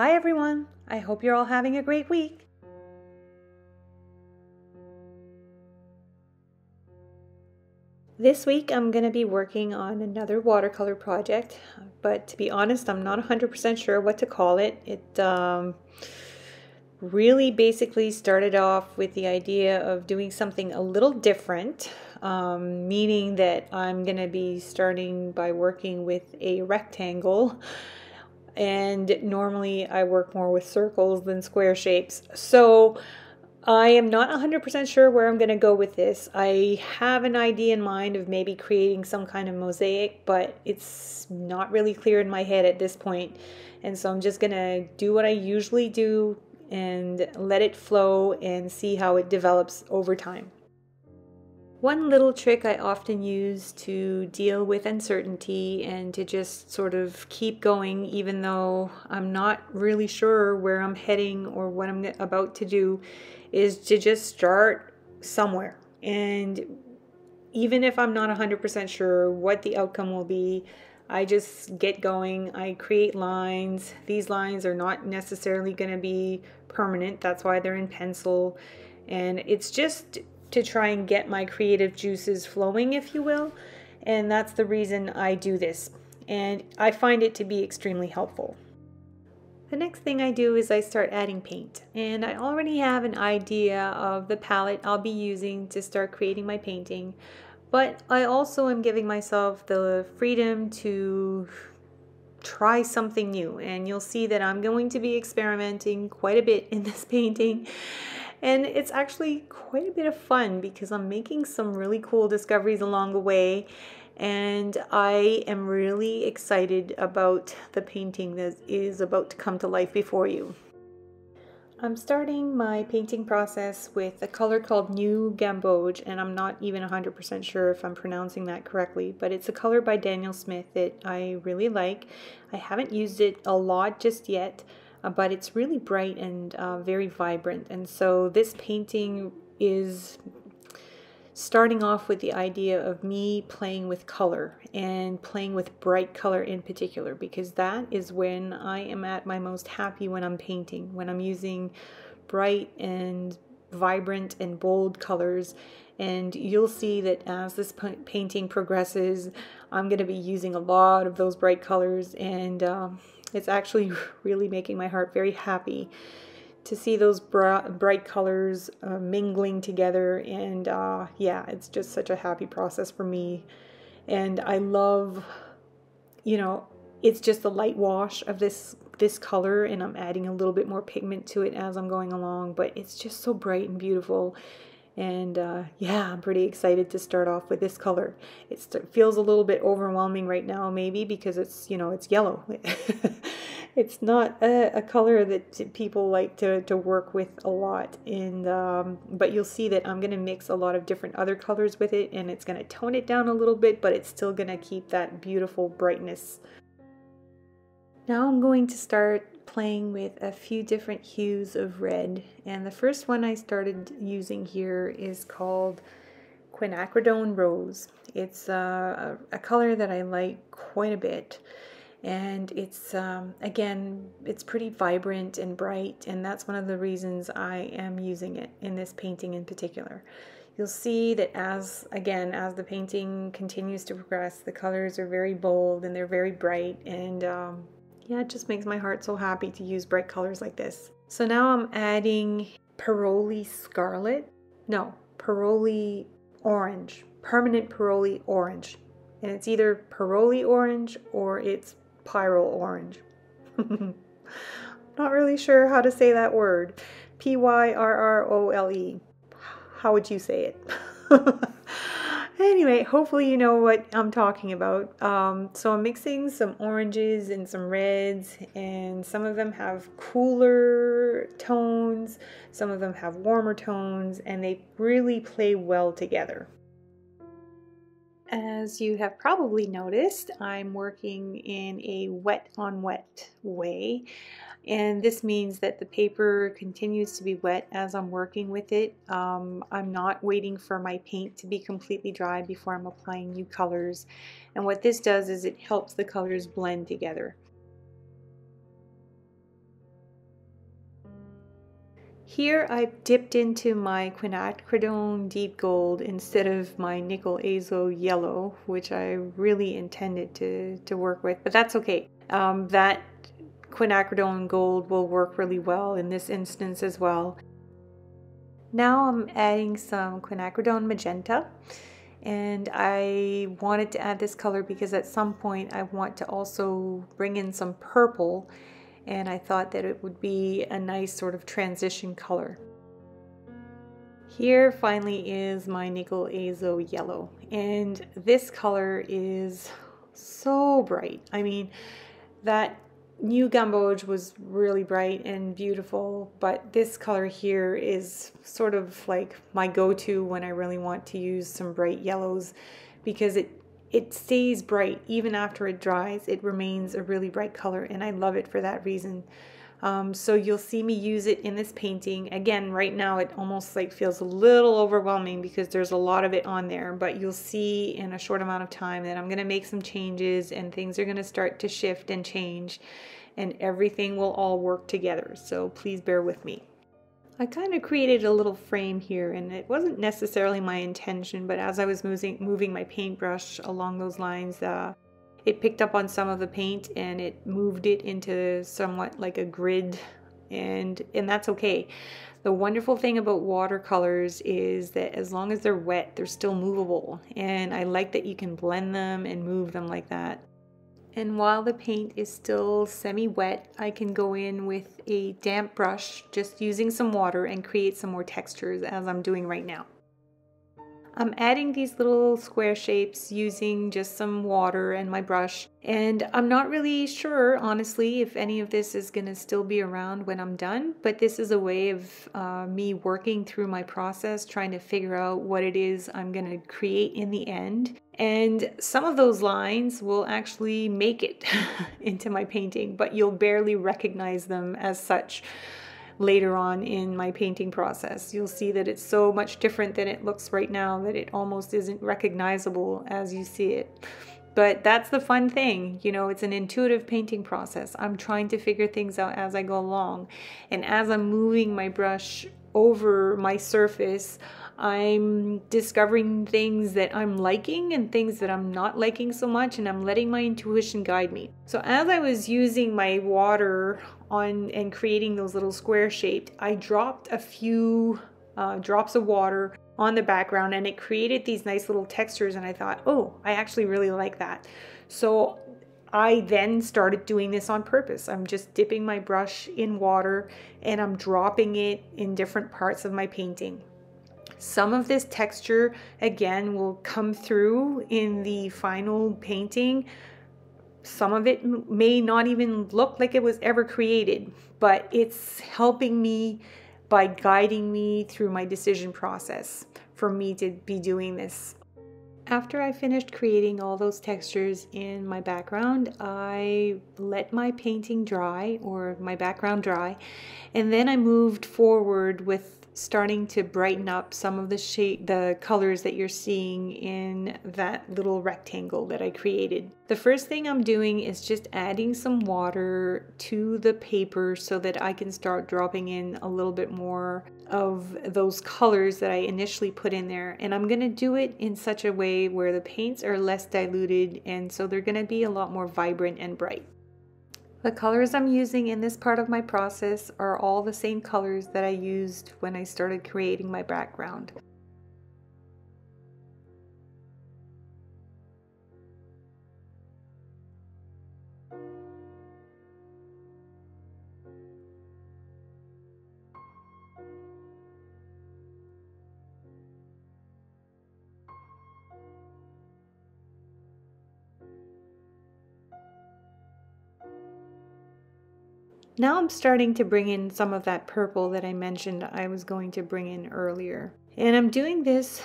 Hi everyone! I hope you're all having a great week. This week I'm going to be working on another watercolor project, but to be honest, I'm not 100% sure what to call it. It um, really basically started off with the idea of doing something a little different, um, meaning that I'm going to be starting by working with a rectangle and normally I work more with circles than square shapes. So I am not 100% sure where I'm going to go with this. I have an idea in mind of maybe creating some kind of mosaic, but it's not really clear in my head at this point. And so I'm just going to do what I usually do and let it flow and see how it develops over time. One little trick I often use to deal with uncertainty and to just sort of keep going, even though I'm not really sure where I'm heading or what I'm about to do, is to just start somewhere. And even if I'm not 100% sure what the outcome will be, I just get going. I create lines. These lines are not necessarily going to be permanent, that's why they're in pencil. And it's just to try and get my creative juices flowing, if you will. And that's the reason I do this. And I find it to be extremely helpful. The next thing I do is I start adding paint. And I already have an idea of the palette I'll be using to start creating my painting. But I also am giving myself the freedom to try something new. And you'll see that I'm going to be experimenting quite a bit in this painting. And it's actually quite a bit of fun because I'm making some really cool discoveries along the way. And I am really excited about the painting that is about to come to life before you. I'm starting my painting process with a color called New Gamboge, and I'm not even 100% sure if I'm pronouncing that correctly, but it's a color by Daniel Smith that I really like. I haven't used it a lot just yet, uh, but it's really bright and uh, very vibrant. And so this painting is starting off with the idea of me playing with color and playing with bright color in particular because that is when I am at my most happy when I'm painting, when I'm using bright and vibrant and bold colors. And you'll see that as this painting progresses I'm going to be using a lot of those bright colors. And um, it's actually really making my heart very happy to see those bright colors uh, mingling together. And uh, yeah it's just such a happy process for me. And I love you know it's just the light wash of this this color and I'm adding a little bit more pigment to it as I'm going along but it's just so bright and beautiful and uh, yeah, I'm pretty excited to start off with this color. It feels a little bit overwhelming right now, maybe because it's, you know, it's yellow. it's not a, a, color that people like to, to work with a lot. And um, But you'll see that I'm going to mix a lot of different other colors with it and it's going to tone it down a little bit, but it's still going to keep that beautiful brightness. Now I'm going to start playing with a few different hues of red and the first one I started using here is called Quinacridone Rose. It's uh, a, a color that I like quite a bit and it's um, again it's pretty vibrant and bright and that's one of the reasons I am using it in this painting in particular. You'll see that as again as the painting continues to progress the colors are very bold and they're very bright and um, yeah, it just makes my heart so happy to use bright colors like this. So now I'm adding Puroli Scarlet. No, Puroli Orange. Permanent Puroli Orange. And it's either Puroli Orange or it's Pyrrole Orange. Not really sure how to say that word. P-Y-R-R-O-L-E. How would you say it? Anyway, hopefully you know what I'm talking about. Um, so I'm mixing some oranges and some reds, and some of them have cooler tones, some of them have warmer tones, and they really play well together. As you have probably noticed, I'm working in a wet on wet way and this means that the paper continues to be wet as I'm working with it. Um, I'm not waiting for my paint to be completely dry before I'm applying new colors and what this does is it helps the colors blend together. Here I've dipped into my quinacridone deep gold instead of my nickel azo yellow, which I really intended to, to work with, but that's okay. Um, that quinacridone gold will work really well in this instance as well. Now I'm adding some quinacridone magenta and I wanted to add this color because at some point I want to also bring in some purple and I thought that it would be a nice sort of transition color. Here finally is my nickel azo yellow and this color is so bright. I mean that new gamboge was really bright and beautiful but this color here is sort of like my go-to when I really want to use some bright yellows because it it stays bright even after it dries. It remains a really bright color and I love it for that reason. Um, so you'll see me use it in this painting. Again, right now it almost like feels a little overwhelming because there's a lot of it on there, but you'll see in a short amount of time that I'm going to make some changes and things are going to start to shift and change and everything will all work together. So please bear with me. I kind of created a little frame here and it wasn't necessarily my intention, but as I was moving, moving my paintbrush along those lines, uh, it picked up on some of the paint and it moved it into somewhat like a grid and, and that's okay. The wonderful thing about watercolors is that as long as they're wet, they're still movable. And I like that you can blend them and move them like that. And while the paint is still semi-wet, I can go in with a damp brush, just using some water and create some more textures as I'm doing right now. I'm adding these little square shapes using just some water and my brush. And I'm not really sure, honestly, if any of this is going to still be around when I'm done. But this is a way of uh, me working through my process, trying to figure out what it is I'm going to create in the end. And some of those lines will actually make it into my painting, but you'll barely recognize them as such later on in my painting process. You'll see that it's so much different than it looks right now that it almost isn't recognizable as you see it. But that's the fun thing, you know, it's an intuitive painting process. I'm trying to figure things out as I go along. And as I'm moving my brush over my surface, I'm discovering things that I'm liking and things that I'm not liking so much, and I'm letting my intuition guide me. So, as I was using my water on and creating those little square shaped, I dropped a few uh, drops of water on the background and it created these nice little textures. And I thought, oh, I actually really like that. So, I then started doing this on purpose. I'm just dipping my brush in water and I'm dropping it in different parts of my painting. Some of this texture, again, will come through in the final painting. Some of it may not even look like it was ever created, but it's helping me by guiding me through my decision process for me to be doing this. After I finished creating all those textures in my background, I let my painting dry or my background dry, and then I moved forward with starting to brighten up some of the shape, the colors that you're seeing in that little rectangle that I created. The first thing I'm doing is just adding some water to the paper so that I can start dropping in a little bit more of those colors that I initially put in there. And I'm going to do it in such a way where the paints are less diluted and so they're going to be a lot more vibrant and bright. The colors I'm using in this part of my process are all the same colors that I used when I started creating my background. Now I'm starting to bring in some of that purple that I mentioned I was going to bring in earlier. And I'm doing this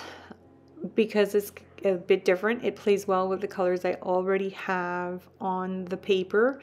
because it's a bit different. It plays well with the colors I already have on the paper.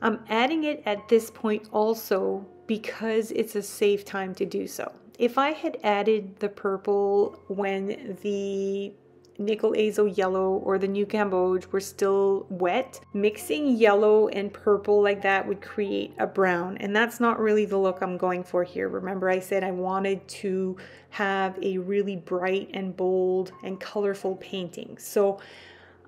I'm adding it at this point also because it's a safe time to do so. If I had added the purple when the nickel azo yellow or the new Gamboge were still wet, mixing yellow and purple like that would create a brown. And that's not really the look I'm going for here. Remember I said I wanted to have a really bright and bold and colorful painting. So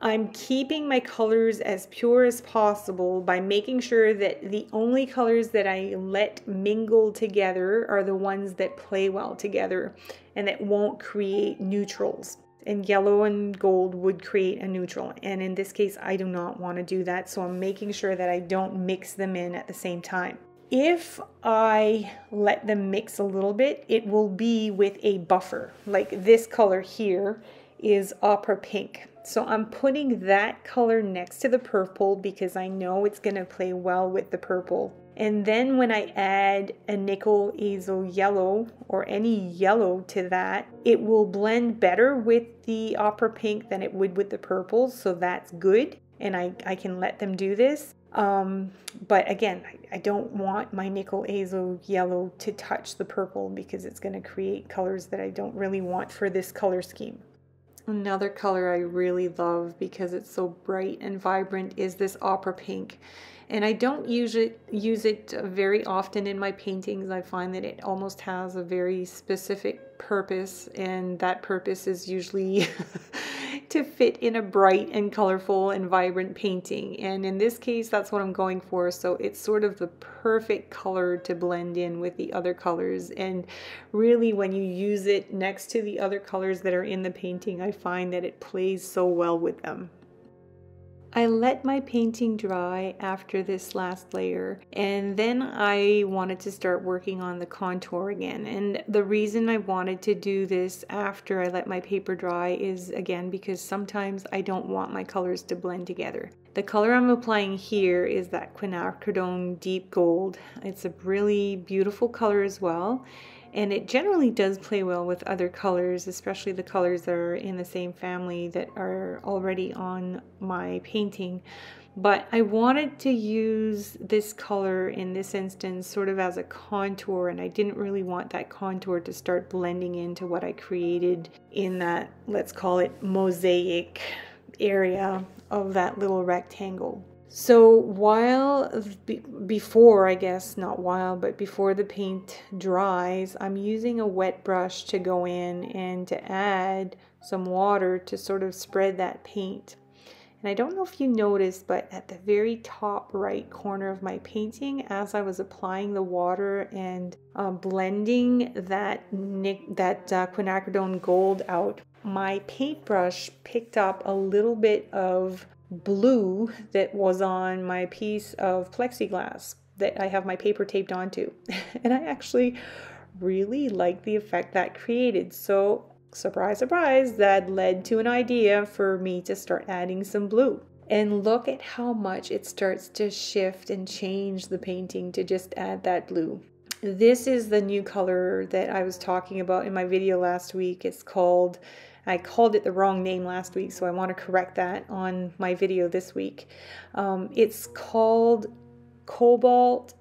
I'm keeping my colors as pure as possible by making sure that the only colors that I let mingle together are the ones that play well together and that won't create neutrals. And yellow and gold would create a neutral. And in this case, I do not want to do that. So I'm making sure that I don't mix them in at the same time. If I let them mix a little bit, it will be with a buffer. Like this color here is opera pink. So I'm putting that color next to the purple because I know it's going to play well with the purple. And then when I add a nickel azo yellow or any yellow to that, it will blend better with the opera pink than it would with the purples. So that's good. And I, I can let them do this. Um, but again, I, I don't want my nickel azo yellow to touch the purple because it's going to create colors that I don't really want for this color scheme. Another color I really love because it's so bright and vibrant is this opera pink. And I don't use it, use it very often in my paintings. I find that it almost has a very specific purpose and that purpose is usually to fit in a bright and colorful and vibrant painting. And in this case, that's what I'm going for. So it's sort of the perfect color to blend in with the other colors. And really, when you use it next to the other colors that are in the painting, I find that it plays so well with them. I let my painting dry after this last layer and then I wanted to start working on the contour again and the reason I wanted to do this after I let my paper dry is again because sometimes I don't want my colors to blend together. The color I'm applying here is that quinacridone deep gold. It's a really beautiful color as well and it generally does play well with other colors, especially the colors that are in the same family that are already on my painting. But I wanted to use this color in this instance sort of as a contour and I didn't really want that contour to start blending into what I created in that, let's call it mosaic area of that little rectangle. So while before, I guess not while, but before the paint dries, I'm using a wet brush to go in and to add some water to sort of spread that paint. And I don't know if you noticed, but at the very top right corner of my painting, as I was applying the water and uh, blending that, that uh, quinacridone gold out, my paintbrush picked up a little bit of blue that was on my piece of plexiglass that I have my paper taped onto. and I actually really like the effect that created. So, surprise, surprise, that led to an idea for me to start adding some blue. And look at how much it starts to shift and change the painting to just add that blue. This is the new color that I was talking about in my video last week. It's called I called it the wrong name last week, so I want to correct that on my video this week. Um, it's called Cobalt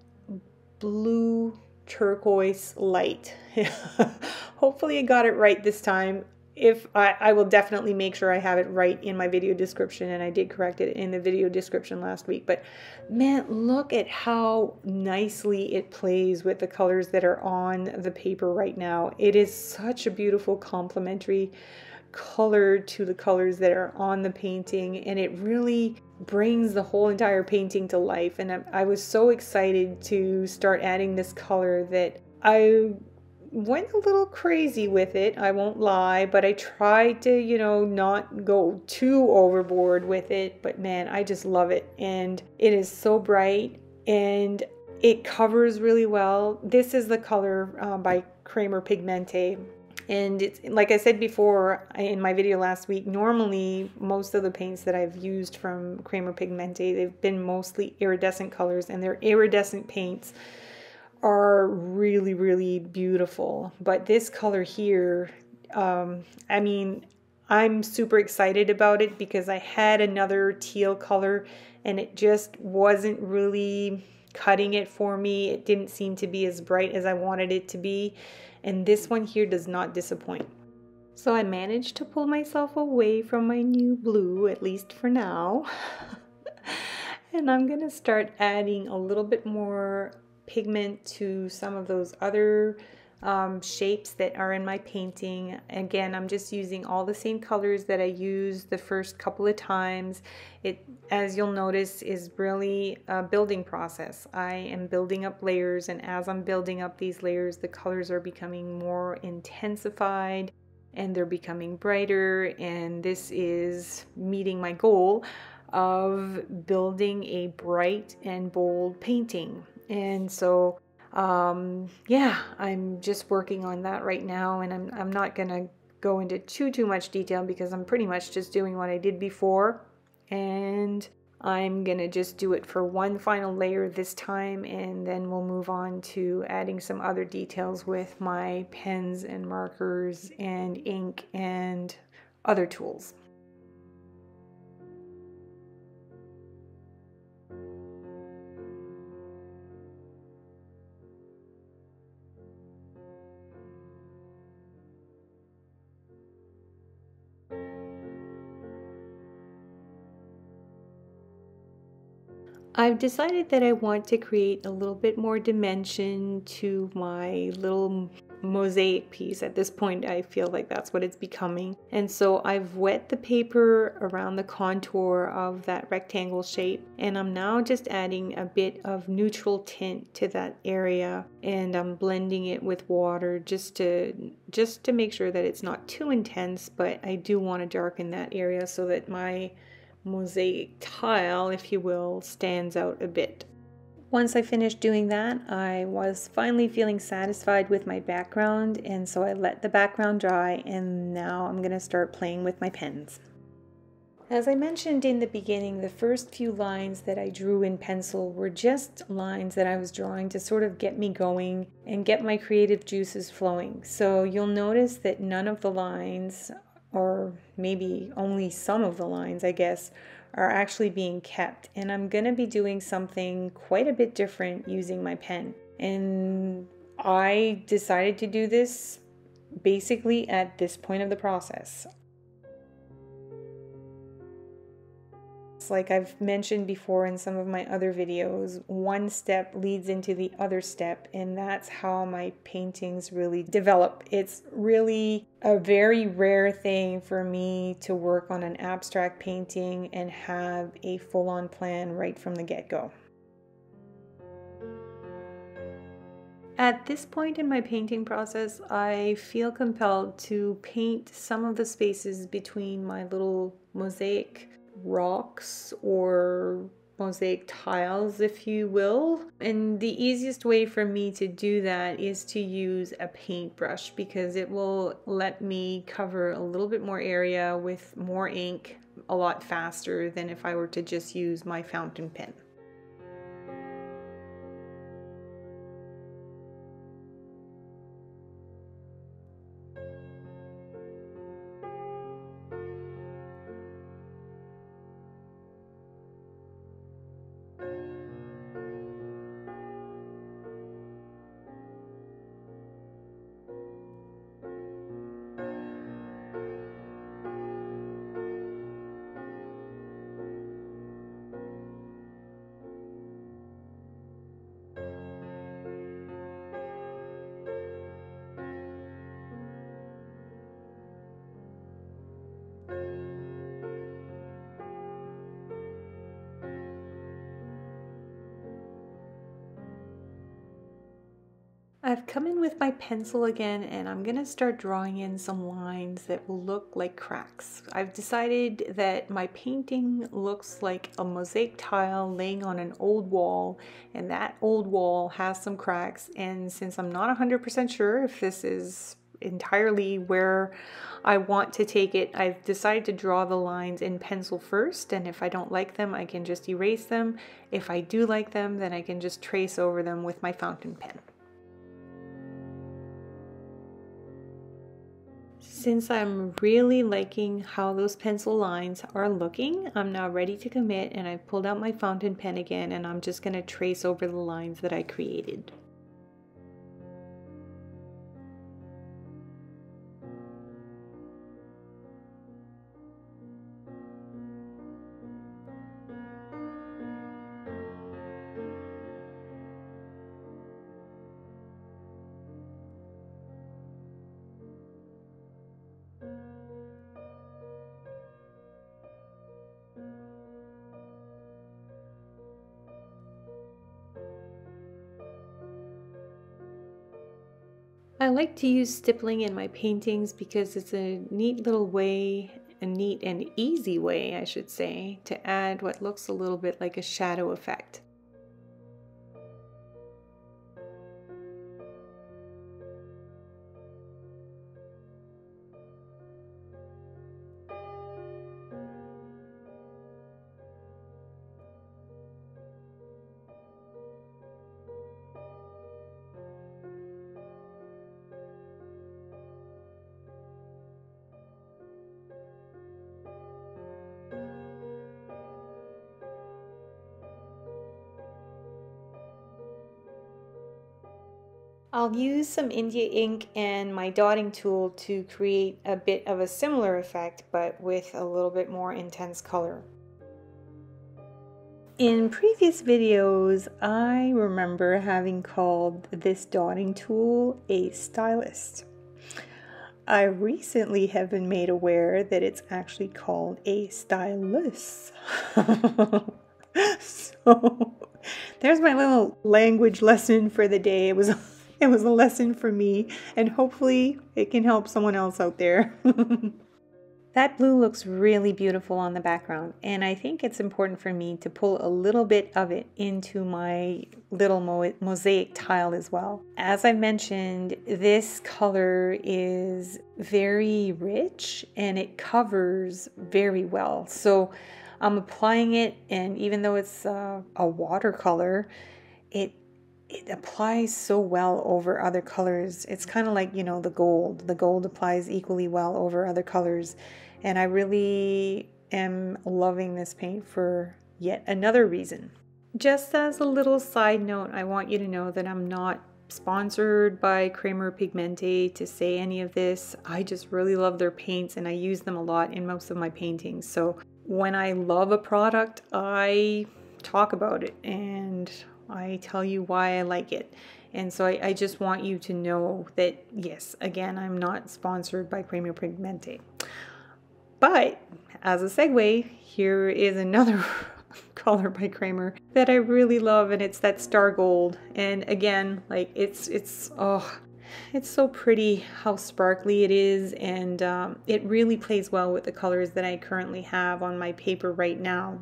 Blue Turquoise Light. Hopefully I got it right this time. If I, I will definitely make sure I have it right in my video description, and I did correct it in the video description last week. But man, look at how nicely it plays with the colors that are on the paper right now. It is such a beautiful complementary color to the colors that are on the painting and it really brings the whole entire painting to life and I, I was so excited to start adding this color that I went a little crazy with it, I won't lie, but I tried to, you know, not go too overboard with it. But man, I just love it. And it is so bright and it covers really well. This is the color uh, by Kremer Pigmente. And it's like I said before in my video last week, normally most of the paints that I've used from Kremer Pigmente, they've been mostly iridescent colors and their iridescent paints are really, really beautiful. But this color here, um, I mean, I'm super excited about it because I had another teal color and it just wasn't really cutting it for me. It didn't seem to be as bright as I wanted it to be and this one here does not disappoint. So I managed to pull myself away from my new blue, at least for now. and I'm gonna start adding a little bit more pigment to some of those other um, shapes that are in my painting. Again, I'm just using all the same colors that I used the first couple of times. It, as you'll notice, is really a building process. I am building up layers and as I'm building up these layers, the colors are becoming more intensified and they're becoming brighter and this is meeting my goal of building a bright and bold painting. And so um, yeah, I'm just working on that right now, and I'm, I'm not going to go into too, too much detail because I'm pretty much just doing what I did before. And I'm going to just do it for one final layer this time, and then we'll move on to adding some other details with my pens and markers and ink and other tools. I've decided that I want to create a little bit more dimension to my little mosaic piece. At this point, I feel like that's what it's becoming. And so I've wet the paper around the contour of that rectangle shape. And I'm now just adding a bit of neutral tint to that area. And I'm blending it with water just to, just to make sure that it's not too intense, but I do want to darken that area so that my mosaic tile, if you will, stands out a bit. Once I finished doing that, I was finally feeling satisfied with my background, and so I let the background dry, and now I'm going to start playing with my pens. As I mentioned in the beginning, the first few lines that I drew in pencil were just lines that I was drawing to sort of get me going and get my creative juices flowing. So you'll notice that none of the lines or maybe only some of the lines, I guess, are actually being kept. And I'm going to be doing something quite a bit different using my pen. And I decided to do this basically at this point of the process. Like I've mentioned before in some of my other videos, one step leads into the other step, and that's how my paintings really develop. It's really a very rare thing for me to work on an abstract painting and have a full on plan right from the get go. At this point in my painting process, I feel compelled to paint some of the spaces between my little mosaic rocks or mosaic tiles, if you will. And the easiest way for me to do that is to use a paintbrush because it will let me cover a little bit more area with more ink a lot faster than if I were to just use my fountain pen. I've come in with my pencil again and I'm to start drawing in some lines that will look like cracks. I've decided that my painting looks like a mosaic tile laying on an old wall and that old wall has some cracks and since I'm not 100% sure if this is entirely where I want to take it, I've decided to draw the lines in pencil first and if I don't like them I can just erase them. If I do like them then I can just trace over them with my fountain pen. Since I'm really liking how those pencil lines are looking, I'm now ready to commit and I've pulled out my fountain pen again and I'm just going to trace over the lines that I created. I like to use stippling in my paintings because it's a neat little way, a neat and easy way, I should say, to add what looks a little bit like a shadow effect. I'll use some India ink and my dotting tool to create a bit of a similar effect but with a little bit more intense color. In previous videos, I remember having called this dotting tool a stylist. I recently have been made aware that it's actually called a stylus. so there's my little language lesson for the day. It was it was a lesson for me, and hopefully it can help someone else out there. that blue looks really beautiful on the background, and I think it's important for me to pull a little bit of it into my little mo mosaic tile as well. As I mentioned, this color is very rich and it covers very well. So I'm applying it, and even though it's uh, a watercolor, it it applies so well over other colors. It's kind of like, you know, the gold. The gold applies equally well over other colors. And I really am loving this paint for yet another reason. Just as a little side note, I want you to know that I'm not sponsored by Kremer Pigmente to say any of this. I just really love their paints and I use them a lot in most of my paintings. So when I love a product, I talk about it and I tell you why I like it. And so I, I just want you to know that, yes, again, I'm not sponsored by Kremer Pigmente. But as a segue, here is another color by Kremer that I really love, and it's that Star Gold. And again, like it's it's oh, it's so pretty how sparkly it is, and um, it really plays well with the colors that I currently have on my paper right now.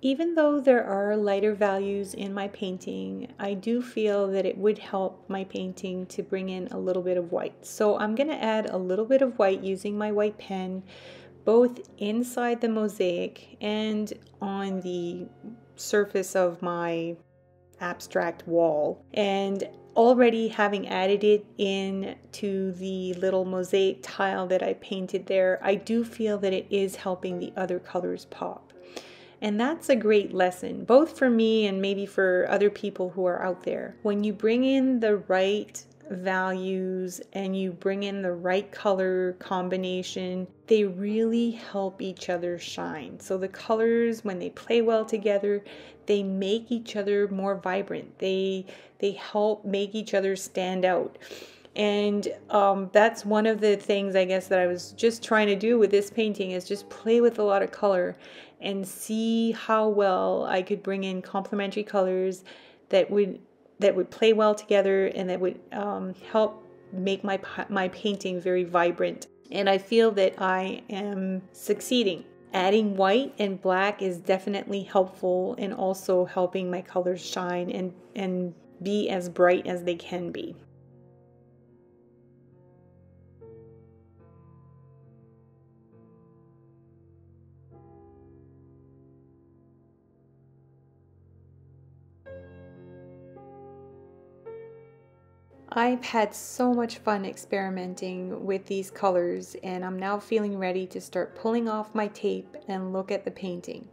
Even though there are lighter values in my painting, I do feel that it would help my painting to bring in a little bit of white. So I'm going to add a little bit of white using my white pen, both inside the mosaic and on the surface of my abstract wall. And already having added it in to the little mosaic tile that I painted there, I do feel that it is helping the other colors pop. And that's a great lesson, both for me and maybe for other people who are out there. When you bring in the right values and you bring in the right color combination, they really help each other shine. So the colors, when they play well together, they make each other more vibrant. They they help make each other stand out. And um, that's one of the things I guess that I was just trying to do with this painting is just play with a lot of color and see how well I could bring in complementary colors that would that would play well together and that would um, help make my my painting very vibrant. And I feel that I am succeeding. Adding white and black is definitely helpful and also helping my colors shine and and be as bright as they can be. I've had so much fun experimenting with these colors and I'm now feeling ready to start pulling off my tape and look at the painting.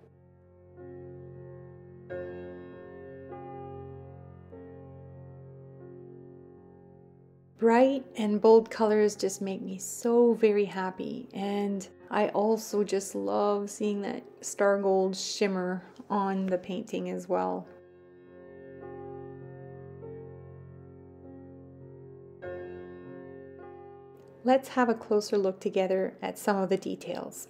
Bright and bold colors just make me so very happy and I also just love seeing that star gold shimmer on the painting as well. Let's have a closer look together at some of the details.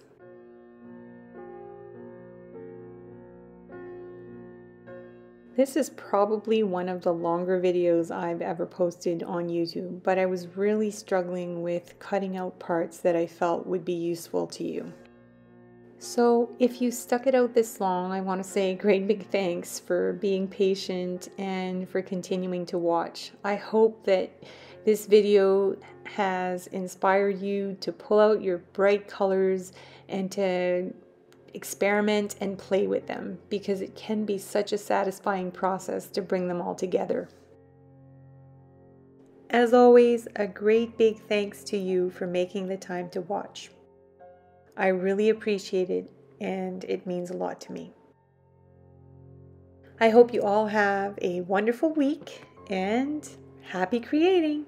This is probably one of the longer videos I've ever posted on YouTube, but I was really struggling with cutting out parts that I felt would be useful to you. So if you stuck it out this long, I want to say great big thanks for being patient and for continuing to watch. I hope that this video has inspired you to pull out your bright colors and to experiment and play with them because it can be such a satisfying process to bring them all together. As always, a great big thanks to you for making the time to watch. I really appreciate it and it means a lot to me. I hope you all have a wonderful week and happy creating!